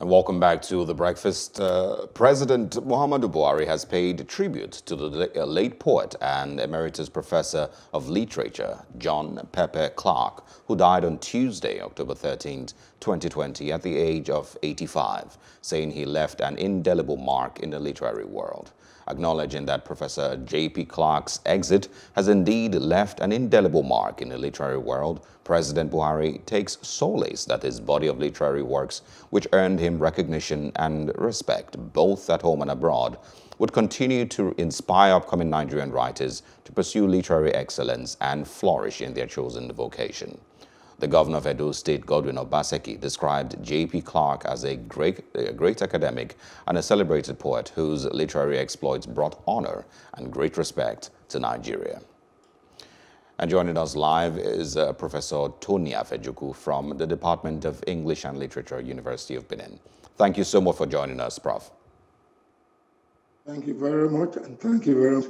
And welcome back to the breakfast. Uh, President Muhammadu Buhari has paid tribute to the uh, late poet and emeritus professor of literature, John Pepper Clark, who died on Tuesday, October 13, 2020, at the age of 85, saying he left an indelible mark in the literary world acknowledging that Professor J.P. Clark's exit has indeed left an indelible mark in the literary world, President Buhari takes solace that his body of literary works, which earned him recognition and respect both at home and abroad, would continue to inspire upcoming Nigerian writers to pursue literary excellence and flourish in their chosen vocation. The governor of Edo State, Godwin Obaseki, described J.P. Clark as a great, a great academic and a celebrated poet whose literary exploits brought honor and great respect to Nigeria. And joining us live is uh, Professor Tony Afejuku from the Department of English and Literature, University of Benin. Thank you so much for joining us, Prof. Thank you very much, and thank you very much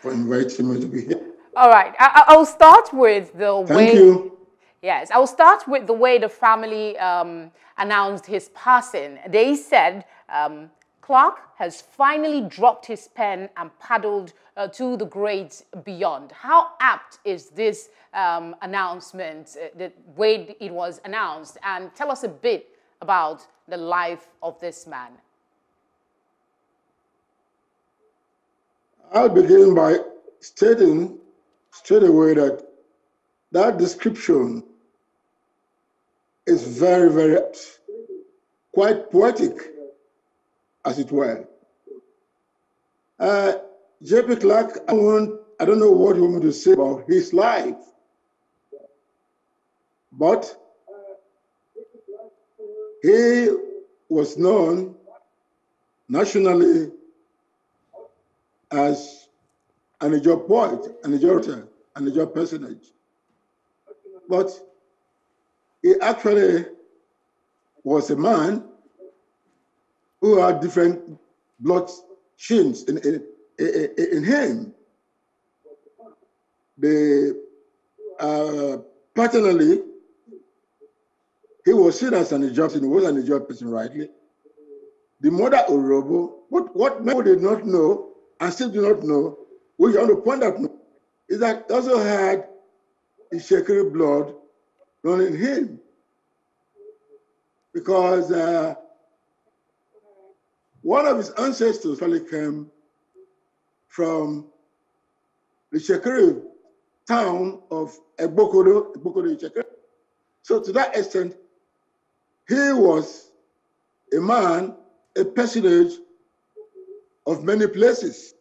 for inviting me to be here. All right, I, will start with the thank way. You. Yes, I will start with the way the family um, announced his passing. They said um, Clark has finally dropped his pen and paddled uh, to the great beyond. How apt is this um, announcement, uh, the way it was announced? And tell us a bit about the life of this man. I'll begin by stating straight away that that description is very, very quite poetic, as it were. Uh, J.P. Clark, I, want, I don't know what you want me to say about his life, but he was known nationally as an Ijaw poet, an Ijaw writer, an Ijaw personage. But he actually was a man who had different blood shins in, in, in, him. The uh, paternally, he was seen as an Egyptian, he was an Egyptian rightly. The mother Orobo, what, what many did not know and still do not know, which I want to point out is that also had the Shekiri blood running him. Because uh, one of his ancestors probably came from the Itsekiri town of Ebokodo, Ebokodo. So to that extent, he was a man, a personage of many places.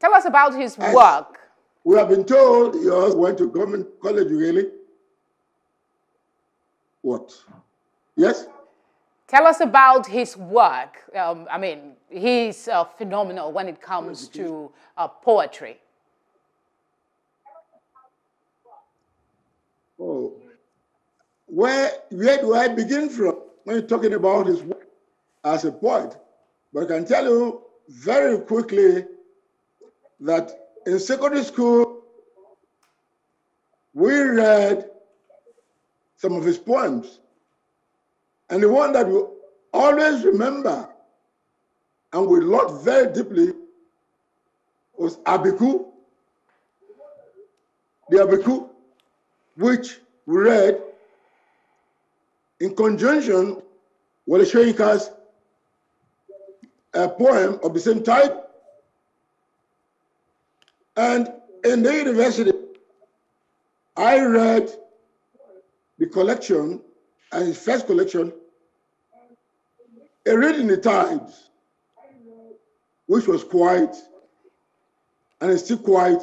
Tell us about his As work. We have been told he also went to government college, Ughelli what? Yes? Tell us about his work. Um, I mean, he's uh, phenomenal when it comes to uh, poetry. Oh, where, where do I begin from when you're talking about his work as a poet? But I can tell you very quickly that in secondary school, we read some of his poems. And the one that we always remember and we loved very deeply was Abiku, the Abiku, which we read in conjunction with Soyinka's a uh, poem of the same type. And in the university, I read the collection and his first collection, a read in the Times, which was quite, and is still quite,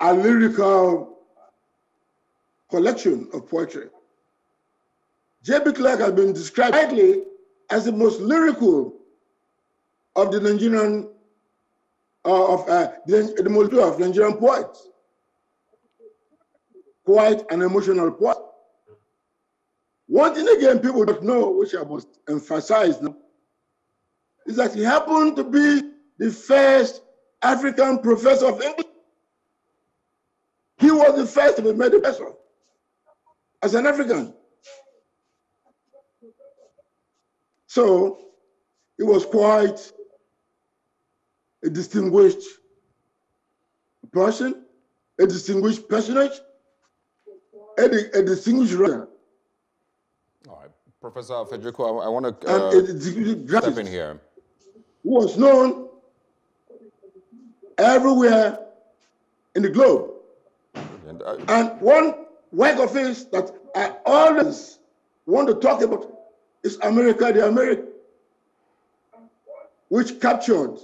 a lyrical collection of poetry. J.B. Clark has been described rightly as the most lyrical of the Nigerian, uh, of uh, the, the of Nigerian poets quite an emotional point. One thing again people don't know, which I must emphasize now, is that he happened to be the first African professor of English. He was the first to be made a professor as an African. So he was quite a distinguished person, a distinguished personage, a, distinguished writer. All right. Professor Federico, I, I want to uh, step in here. Was known everywhere in the globe. And, uh, and one work of his that I always want to talk about is America Their America, which captured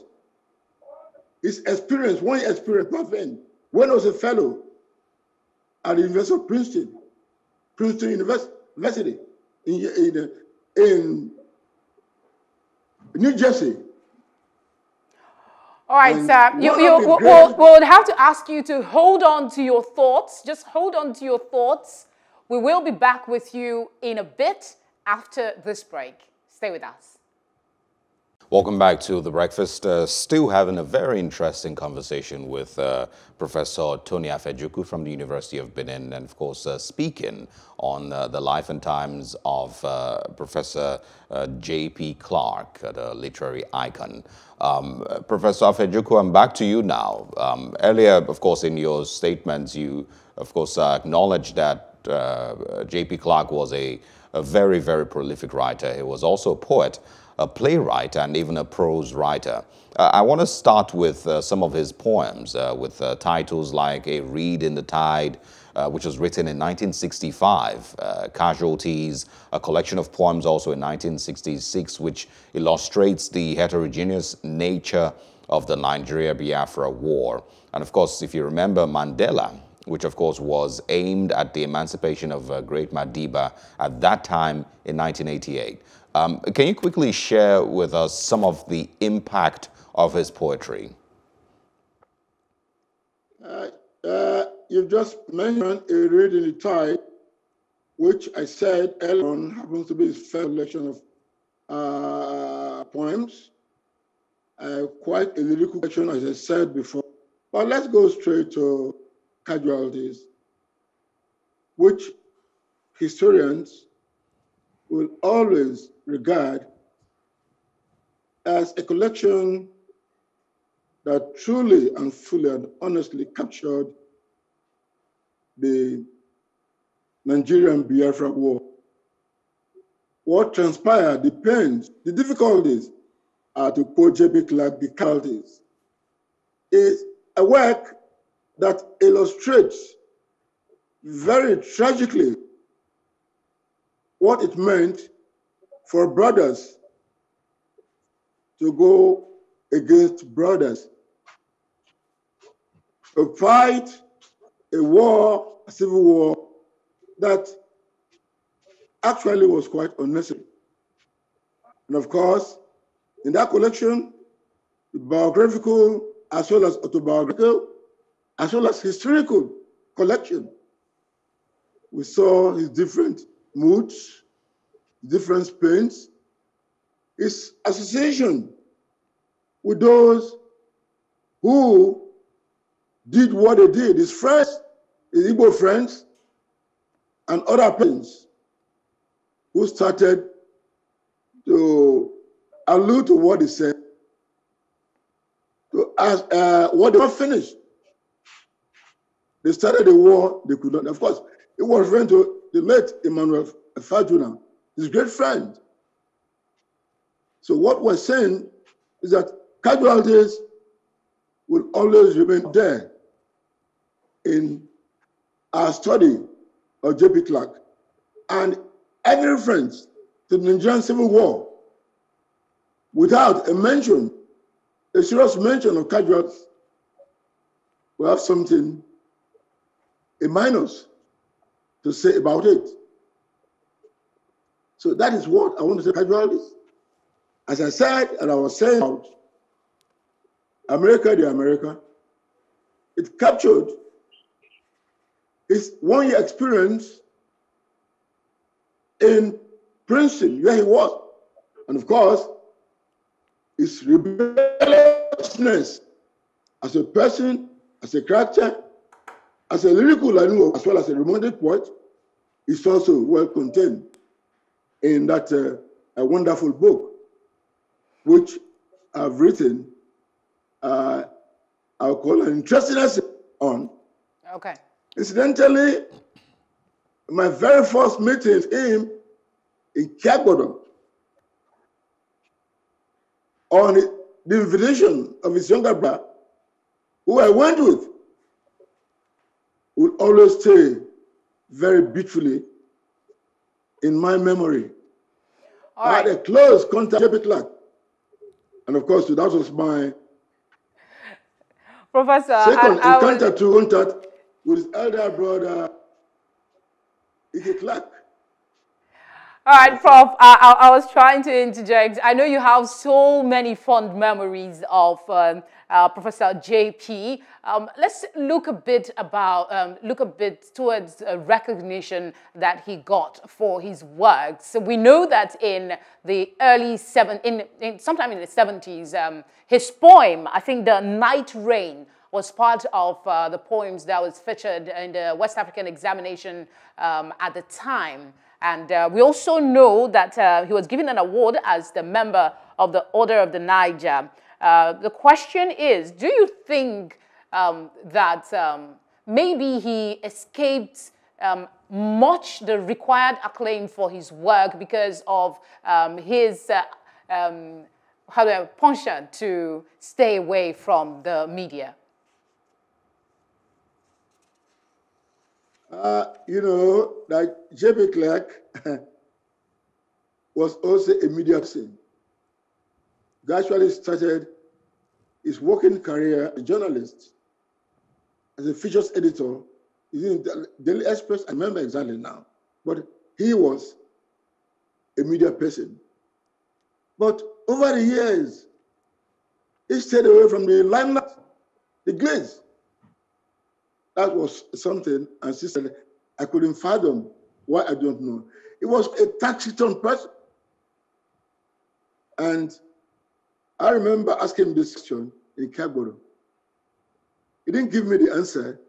his experience, one experience, nothing, when I was a fellow at the University of Princeton, Princeton University in, in, in New Jersey. All right, and sir. You, you, we'll, we'll, we'll have to ask you to hold on to your thoughts. Just hold on to your thoughts. We will be back with you in a bit after this break. Stay with us. Welcome back to The Breakfast. Uh, still having a very interesting conversation with uh, Professor Tony Afejuku from the University of Benin and, of course, uh, speaking on uh, the life and times of uh, Professor uh, J.P. Clark, the literary icon. Um, Professor Afejuku, I'm back to you now. Um, earlier, of course, in your statements, you, of course, acknowledged that J.P. Clark was a, a very, very prolific writer. He was also a poet a playwright and even a prose writer. Uh, I want to start with uh, some of his poems uh, with uh, titles like A Reed in the Tide, uh, which was written in 1965, uh, Casualties, a collection of poems also in 1966, which illustrates the heterogeneous nature of the Nigeria-Biafra War. And of course, if you remember Mandela, which of course was aimed at the emancipation of uh, great Madiba at that time in 1988. Um, can you quickly share with us some of the impact of his poetry? Uh, uh, you've just mentioned a reed in the tide, which I said earlier happens to be his first collection of uh, poems. Uh, quite a lyrical collection, as I said before. But let's go straight to casualties, which historians will always regard as a collection that truly and fully and honestly captured the Nigerian Biafra War. What transpired depends, the difficulties are to quote J.P. Clark, difficulties, is a work that illustrates very tragically what it meant for brothers to go against brothers, to fight a war, a civil war that actually was quite unnecessary. And of course, in that collection, the biographical as well as autobiographical, as well as historical collection, we saw his different moods, different pains, is association with those who did what they did, his friends, his Igbo friends, and other pains who started to allude to what he said, to ask uh, what they not finished. They started a war they could not. Of course, it was referring to the late Emmanuel Ifeajuna, his great friend. So what we're saying is that casualties will always remain there in our study of J.P. Clark. And any reference to the Nigerian Civil War without a mention, a serious mention of casualties, will have something, a minus to say about it. So that is what I want to say casualties. As I said, and I was saying America, Their America, it captured his one year experience in Princeton, where he was. And of course, his rebelliousness as a person, as a character, as a lyrical as well as a romantic poet, is also well contained in that uh, wonderful book. which I've written, uh, I'll call an interesting essay on. Okay. Incidentally, my very first meeting with him in Kiagbodo on the invitation of his younger brother, who I went with, always stay very beautifully in my memory. All I had a close contact with. Clark. And of course, that was my Professor, second I, I encounter to contact with his elder brother, Ike Clark. All right, Prof. I, I, was trying to interject. I know you have so many fond memories of um, uh, Professor JP. Um, let's look a bit about um, look a bit towards uh, recognition that he got for his work. So we know that in the early seven, in, in sometime in the seventies, um, his poem, I think, the Night Rain, was part of uh, the poems that was featured in the West African examination um, at the time. And uh, we also know that uh, he was given an award as the member of the Order of the Niger. Uh, the question is do you think um, that um, maybe he escaped um, much the required acclaim for his work because of um, his uh, um, how do I, penchant to stay away from the media? Uh, you know, like J.B. Clark was also a media person. He actually started his working career as a journalist, as a features editor. He's in the Daily Express, I remember exactly now. But he was a media person. But over the years, he stayed away from the limelight, the glaze. That was something, and she said, I couldn't fathom why I don't know. It was a taciturn person. And I remember asking this question in Kiagbodo. He didn't give me the answer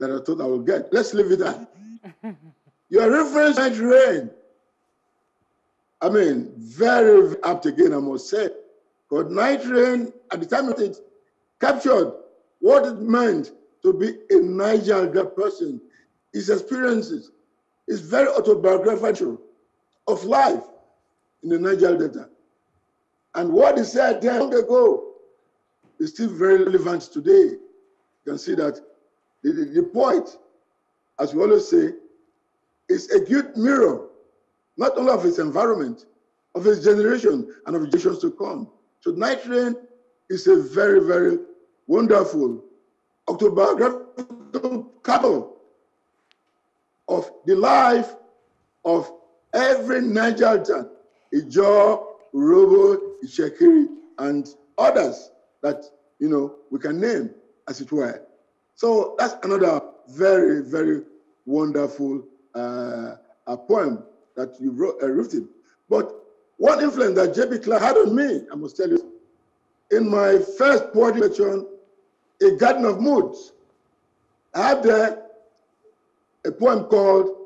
that I thought I would get. Let's leave it at. Your reference to rain. I mean, very, very apt again, I must say. Because night rain, at the time it, captured what it meant to be a Niger person, his experiences, is very autobiographical of life in the Niger Delta. And what he said long ago is still very relevant today. You can see that the, the, the poet, as we always say, is a good mirror, not only of his environment, of his generation and of generations to come. So Night Rain is a very, very wonderful autobiographical couple of the life of every Nigerian, Ijo, Robo, Itsekiri, and others that you know we can name as it were. So that's another very, very wonderful uh, poem that you wrote, uh, written. But one influence that J.B. Clark had on me, I must tell you, in my first poetry lecture, A Garden of Moods, I had there a poem called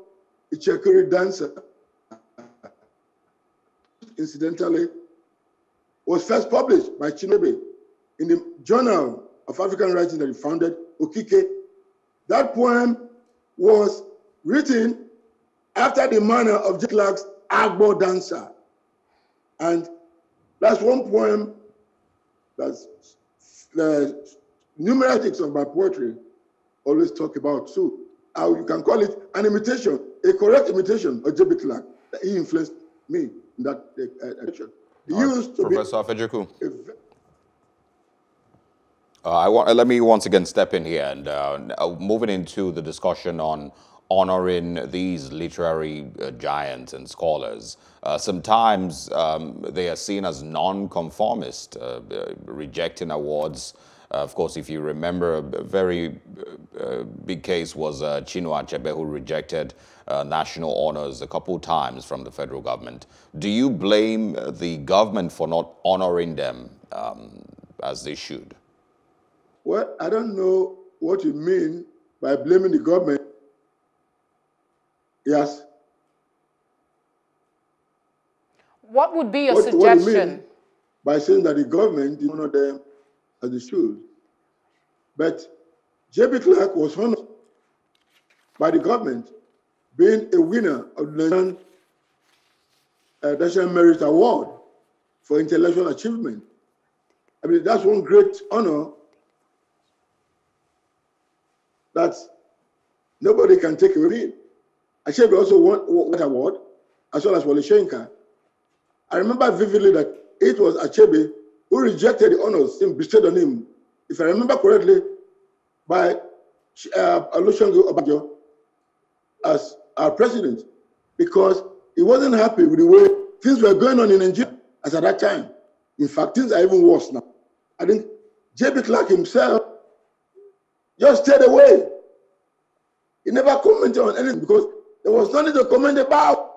Itsekiri Dancer. Incidentally, was first published by Chinobe in the Journal of African Writing that he founded, Okike. That poem was written after the manner of J. Clark's Agbor Dancer. And that's one poem that's the numeratics of my poetry always talk about too. How you can call it an imitation, a correct imitation of J.B. Clark. He influenced me in that uh, action. He used to Professor be Uh, I want, let me once again step in here and uh, uh, moving into the discussion on honoring these literary uh, giants and scholars. Uh, sometimes um, they are seen as non-conformist, uh, uh, rejecting awards. Uh, of course, if you remember, a very uh, uh, big case was uh, Chinua Achebe, who rejected uh, national honors a couple times from the federal government. Do you blame uh, the government for not honoring them um, as they should? Well, I don't know what you mean by blaming the government. Yes. What would be your What- what you suggestion? mean? by saying that the government did honor them as they should. But J.B. Clark was honored by the government, being a winner of the Nigerian uh, National Merit Award for intellectual achievement. I mean, that's one great honor that nobody can take away. Achebe also won that award, as well as Wole. I remember vividly that it was Achebe who rejected the honors bestowed on him, if I remember correctly, by uh, Olusegun Obasanjo as our president, because he wasn't happy with the way things were going on in Nigeria as at that time. In fact, things are even worse now. I think J.B. Clark himself just stayed away. He never commented on anything because there was nothing to comment about.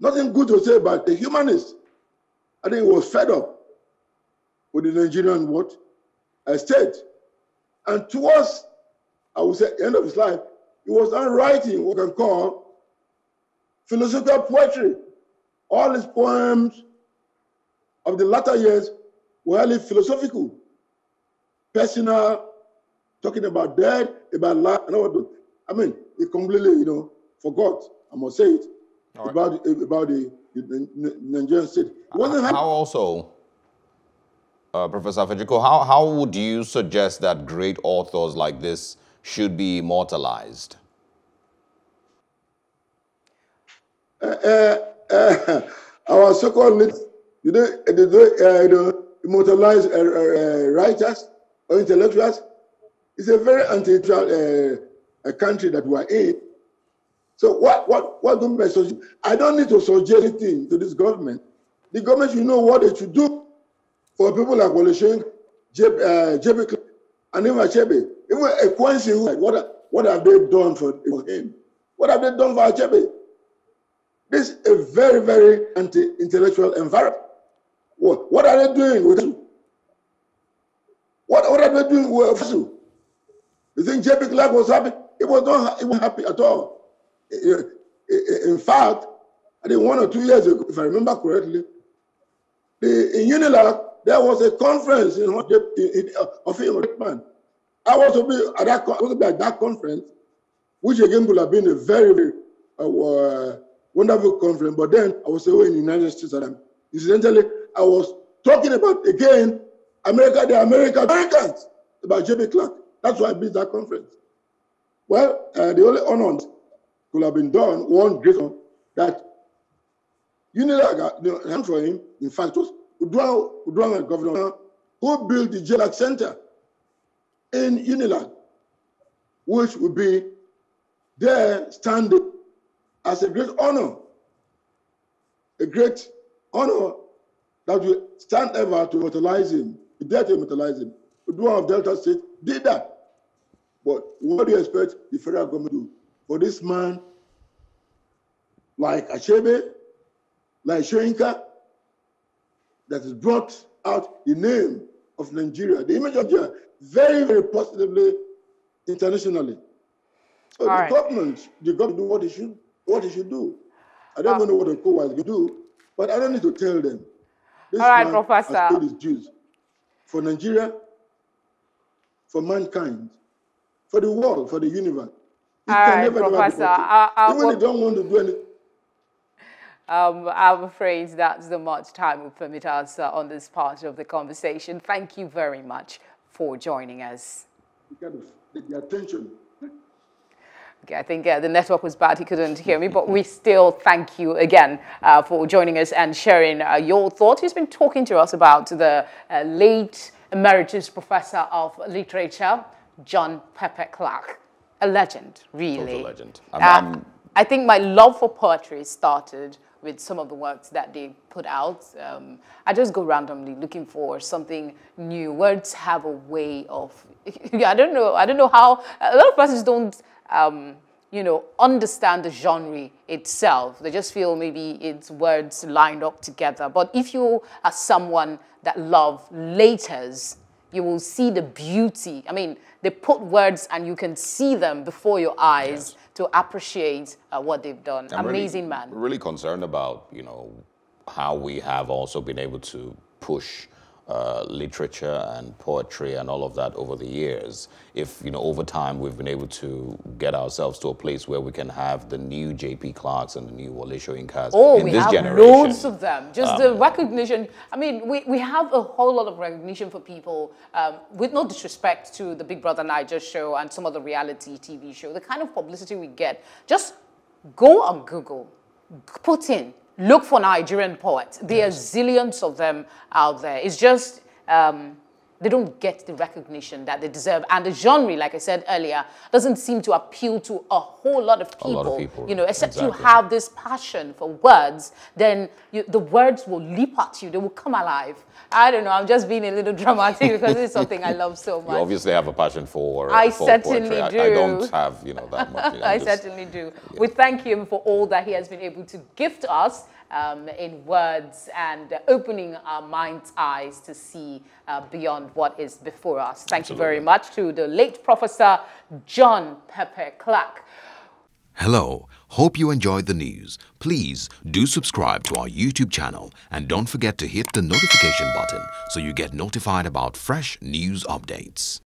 Nothing good to say about the humanists. I think he was fed up with the Nigerian what? Uh, state. And towards, I would say, the end of his life, he was now writing what can call philosophical poetry. All his poems of the latter years were highly philosophical, personal, talking about death, about life, and all that. I mean, he completely, you know, forgot, I must say it, about, about the, the, Nigerian state. Wasn't how, how also, uh, Professor Afejuku, how, how would you suggest that great authors like this should be immortalized? Uh, uh, uh our so-called you know, uh, you know, immortalize writers or intellectuals. It's a very anti-intellectual country that we are in. So what, what, what do I suggest? I don't need to suggest anything to this government. The government should know what they should do for people like Wole Soyinka, JB, uh, and even Achebe. Even a Kwanzi, what, what have they done for, him? What have they done for Achebe? This is a very, very anti-intellectual environment. What, what are they doing with you? What, what are they doing with you? You think JP Clark was happy? He was not he was happy at all. In fact, I think one or two years ago, if I remember correctly, the, in Unilag, there was a conference in, in, in of him, man. I was to be at that, I was to be at that conference, which again would have been a very, very uh, wonderful conference. But then I was away in the United States, and incidentally, I was talking about again America, the American Americans, about J.B. Clark. That's why I missed that conference. Well, uh, the only honor could have been done, one great one, that Unilag, you know, for him, in fact, was Uduang, Uduang governor who built the JLAC Center in Unilag, which would be there standing as a great honor, a great honor that we stand ever to immortalize him, we dare to immortalize him. one of Delta State did that. But what do you expect the federal government to do? For this man, like Achebe, like Soyinka, that has brought out the name of Nigeria, the image of Nigeria, very, very positively internationally. So All the right. government, the government do what it should, what it should do. I don't uh, know what the co can do, but I don't need to tell them. This All right, Professor. Has paid his dues for Nigeria, for mankind, for the world, for the universe. It All right, Professor. I, I, Even if they don't want to do anything. Um, I'm afraid that's the much time will permit us uh, on this part of the conversation. Thank you very much for joining us. The attention. Okay, I think uh, the network was bad. He couldn't hear me, but we still thank you again uh, for joining us and sharing uh, your thoughts. He's been talking to us about the uh, late emeritus professor of literature, John Pepper Clark. A legend, really. Total legend. Uh, I think my love for poetry started with some of the works that they put out. Um, I just go randomly looking for something new. Words have a way of, I don't know, I don't know how, a lot of persons don't um, you know, understand the genre itself. They just feel maybe it's words lined up together. But if you are someone that love letters, you will see the beauty. I mean, they put words and you can see them before your eyes yes. To appreciate uh, what they've done. I'm Amazing really, man. Really concerned about, you know, how we have also been able to push uh, literature and poetry and all of that over the years. If, you know, over time we've been able to get ourselves to a place where we can have the new J.P. Clarks and the new Wole Soyinkas oh, in we this have generation. loads of them. Just Um, the recognition. I mean, we, we have a whole lot of recognition for people, um, with no disrespect to the Big Brother Naija show and some of the reality TV show, the kind of publicity we get. Just go on Google, put in, look for Nigerian poets. There are zillions of them out there. It's just um, they don't get the recognition that they deserve. And the genre, like I said earlier, doesn't seem to appeal to a whole lot of people. lot of people, You know, except you have this passion for words, then you, the words will leap at you. They will come alive. I don't know. I'm just being a little dramatic because it's something I love so much. You obviously have a passion for I for certainly poetry. I- do. I, don't have, you know, that much. you know, I just- certainly do. We thank him for all that he has been able to gift us um, in words and opening our mind's eyes to see uh, beyond what is before us. Thank you very much to the late Professor John Pepper Clark. Hello, hope you enjoyed the news. Please do subscribe to our YouTube channel and don't forget to hit the notification button so you get notified about fresh news updates.